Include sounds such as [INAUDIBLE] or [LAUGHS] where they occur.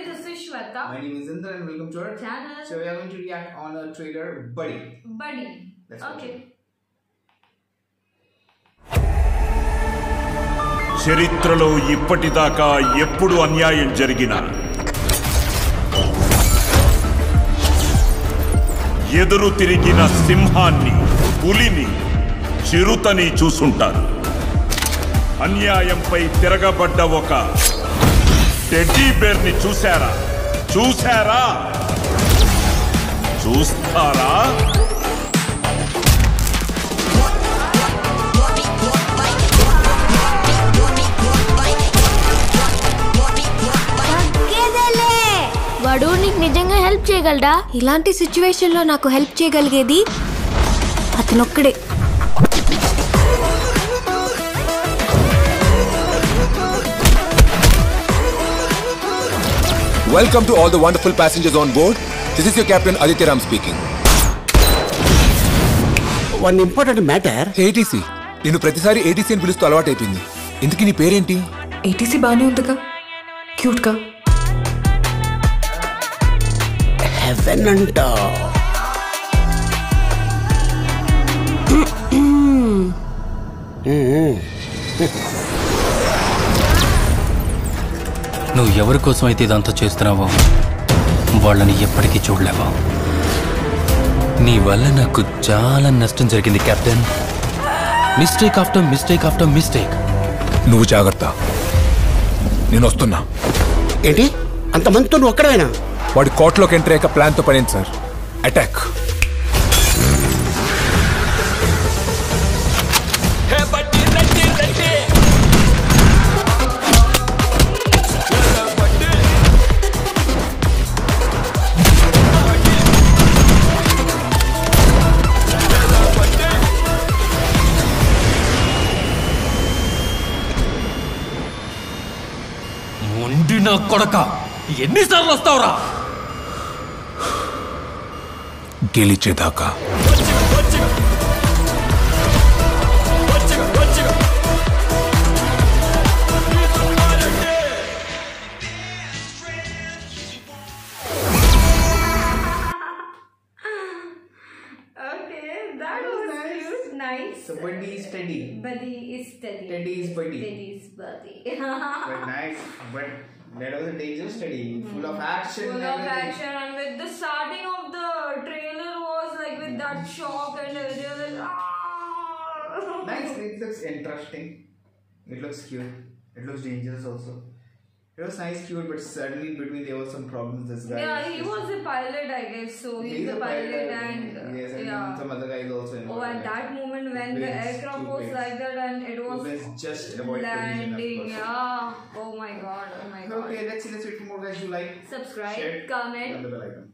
everybody. This is Shweta. My name is Indra and welcome to our Channel. So we are going to react on a trailer Buddy. Buddy. Let's Okay. చరిత్రలో ఇప్పటిదాకా ఎప్పుడు అన్యాయం జరిగినా ఎదురు తిరిగిన సింహాన్ని పులిని చిరుతని చూసుంటారు అన్యాయంపై తిరగబడ్డ ఒక టెడ్డీ బేర్ని చూశారా? చూశారా? చూస్తారా. వాడు నీకు నిజంగా హెల్ప్ చేయగలడా? ఇలాంటి సిచ్యువేషన్లో నాకు హెల్ప్ చేయగలిగేది అతనొక్కడే. Welcome to all the wonderful passengers on board. This is your captain Aditya Ram speaking. One important matter ATC నేను ప్రతిసారి ఏటీసీ అని పిలుస్తూ అలవాటైపోయింది ఇంతకీ నీ పేరేంటి ఏటీసీ బాగానే ఉందిగా క్యూట్గా హెవెన్ అంట నువ్వు ఎవరి కోసం అయితే ఇదంతా చేస్తున్నావో వాళ్ళని ఎప్పటికీ చూడలేవా? నీ వల్ల నాకు చాలా నష్టం జరిగింది captain. Mistake after mistake after mistake. నువ్వు జాగ్రత్త. నేను వస్తున్నా. ఏంటి? అంతమందితో నువ్వు ఒక్కడవేనా? వాడి కోర్టులోకి ఎంటర్ అయ్యాక ప్లాన్తో పనేంటి సార్. అటాక్. ముండి నా కొడక ఎన్నిసార్లు వస్తావురా గెలిచేదాకా Okay, that was cute. Nice. So Buddy is Teddy. Buddy is steady. Teddy is Buddy. Teddy is buddy. But nice. But that was a dangerous Teddy. Full of action. Full of action and with the starting of the trailer was like with that shock and everything. Like, ah. Nice. [LAUGHS] It looks interesting. It looks cute. It looks dangerous also. It was nice, cute, but suddenly between there was some problems. This guy. Yeah, he was a pilot, I guess. So he's, a pilot, and uh, yes, and yeah. some other guys also Oh, involved. At that moment when the Planes, aircraft was planes. like that and it was Planes just avoid collision, of landing, yeah. Oh my god, oh my god. Okay, let's see. Let's wait for more guys who like. Subscribe, share, comment. and the bell icon.